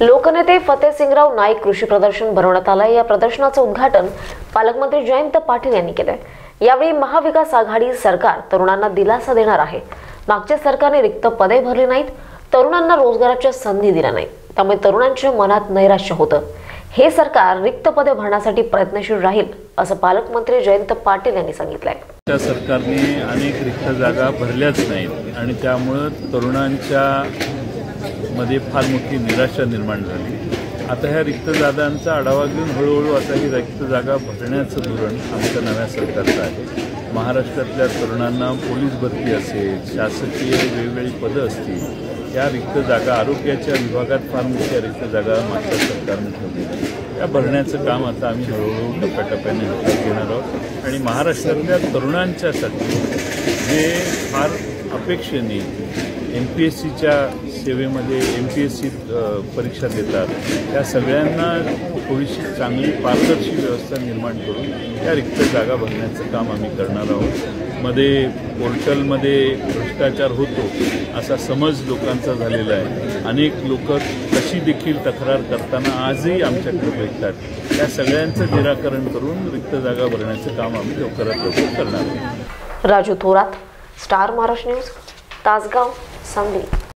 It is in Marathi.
लोकनेते फतेसिंगराव नाईक कृषी प्रदर्शन भरवण्यात आलं या प्रदर्शनाचं उद्घाटन पालकमंत्री जयंत पाटील यांनी केलंय. यावेळी महाविकास आघाडी सरकार तरुणांना दिलासा देणार आहे. मागच्या सरकारने रिक्त पदे भरली नाहीत तरुणांना रोजगाराच्या संधी दिल्या नाहीत. त्यामुळे तरुणांच्या मनात नैराश्य होतं. हे सरकार रिक्त पदे भरण्यासाठी प्रयत्नशील राहील असं पालकमंत्री जयंत पाटील यांनी सांगितलंय. त्या सरकारने अनेक रिक्त जागा भरल्याच नाहीत आणि त्यामुळं तरुणांच्या मध्ये फार मोठी निराशा निर्माण झाली. आता ह्या रिक्त जागांचा आढावा घेऊन हळूहळू आता ही रिक्त जागा भरण्याचं धोरण आमच्या नव्या सरकारचं आहे. महाराष्ट्रातल्या तरुणांना पोलीस भरती असेल शासकीय वेगवेगळी पदं असतील या रिक्त जागा आरोग्याच्या विभागात फार मोठ्या रिक्त जागा मागच्या सरकारने ठेवली त्या भरण्याचं काम आता आम्ही हळूहळू टप्प्याटप्प्याने हातात घेणार आहोत. आणि महाराष्ट्रातल्या तरुणांच्यासाठी जे फार अपेक्षेने एम पी एस सीच्या सेवेमध्ये एम पी एस सी परीक्षा देतात. त्या सगळ्यांना थोडीशी चांगली पारदर्शी व्यवस्था निर्माण करून त्या रिक्त जागा भरण्याचं काम आम्ही करणार आहोत. मध्ये पोर्टलमध्ये भ्रष्टाचार होतो असा समज लोकांचा झालेला आहे. अनेक लोक तशी देखील तक्रार करताना आजही आमच्याकडे भेटतात. त्या सगळ्यांचं निराकरण करून रिक्त जागा भरण्याचं काम आम्ही लवकरात लवकर करणार आहोत. Raju Thorat star Maharashtra news Tasgaon Sangli.